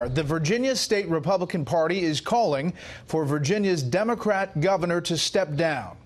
The Virginia State Republican Party is calling for Virginia's Democrat governor to step down.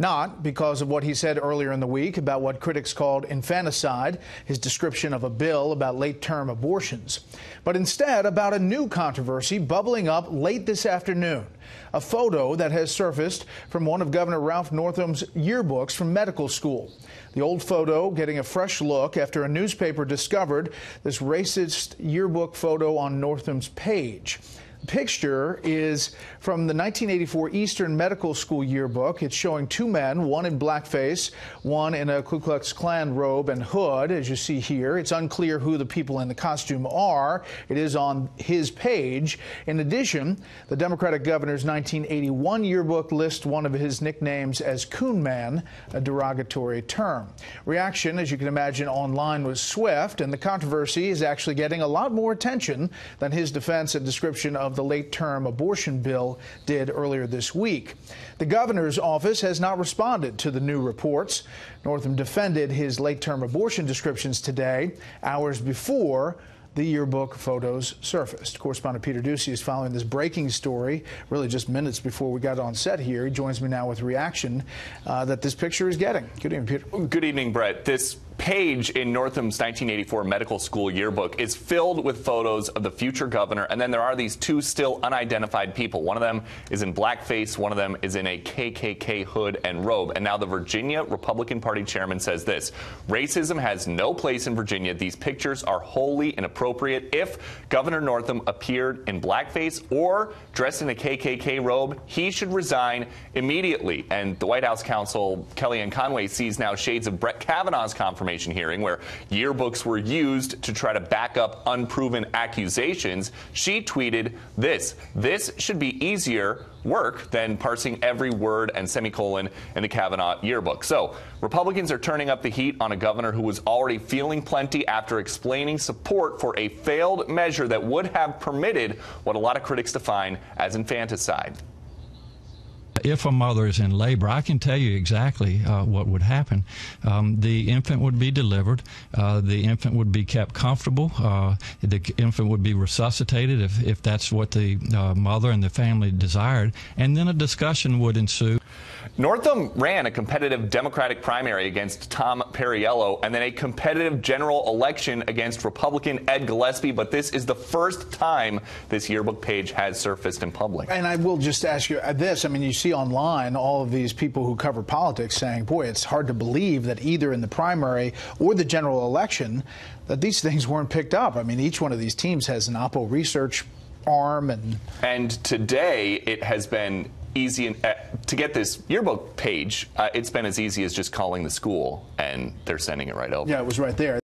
Not because of what he said earlier in the week about what critics called infanticide, his description of a bill about late term abortions, but instead about a new controversy bubbling up late this afternoon. A photo that has surfaced from one of Governor Ralph Northam's yearbooks from medical school. The old photo getting a fresh look after a newspaper discovered this racist yearbook photo on Northam's page picture is from the 1984 Eastern Medical School yearbook. It's showing two men, one in blackface, one in a Ku Klux Klan robe and hood, as you see here. It's unclear who the people in the costume are. It is on his page. In addition, the Democratic governor's 1981 yearbook lists one of his nicknames as Coon Man, a derogatory term. Reaction, as you can imagine, online was swift, and the controversy is actually getting a lot more attention than his defense and description of of the late term abortion bill did earlier this week. The governor's office has not responded to the new reports. Northam defended his late term abortion descriptions today, hours before the yearbook photos surfaced. Correspondent Peter Doocy is following this breaking story, really just minutes before we got on set here. He joins me now with reaction uh, that this picture is getting. Good evening, Peter. Good evening, Bret. This page in Northam's 1984 medical school yearbook is filled with photos of the future governor, and then there are these two still unidentified people. One of them is in blackface, one of them is in a KKK hood and robe. And now the Virginia Republican Party chairman says this racism has no place in Virginia. These pictures are wholly inappropriate. If Governor Northam appeared in blackface or dressed in a KKK robe, he should resign immediately. And the White House counsel, Kellyanne Conway, sees now shades of Brett Kavanaugh's confirmation confirmation hearing where yearbooks were used to try to back up unproven accusations, she tweeted this This should be easier work than parsing every word and semicolon in the Kavanaugh yearbook. So Republicans are turning up the heat on a governor who was already feeling plenty after explaining support for a failed measure that would have permitted what a lot of critics define as infanticide if a mother is in labor, I can tell you exactly uh, what would happen. Um, the infant would be delivered. Uh, the infant would be kept comfortable. Uh, the infant would be resuscitated if, if that's what the uh, mother and the family desired. And then a discussion would ensue. Northam ran a competitive Democratic primary against Tom Perriello and then a competitive general election against Republican Ed Gillespie, but this is the first time this yearbook page has surfaced in public. And I will just ask you this. I mean, you see online all of these people who cover politics saying, boy, it's hard to believe that either in the primary or the general election that these things weren't picked up. I mean, each one of these teams has an Oppo research arm and and today it has been easy and, uh, to get this yearbook page. Uh, it's been as easy as just calling the school and they're sending it right over. Yeah, it was right there.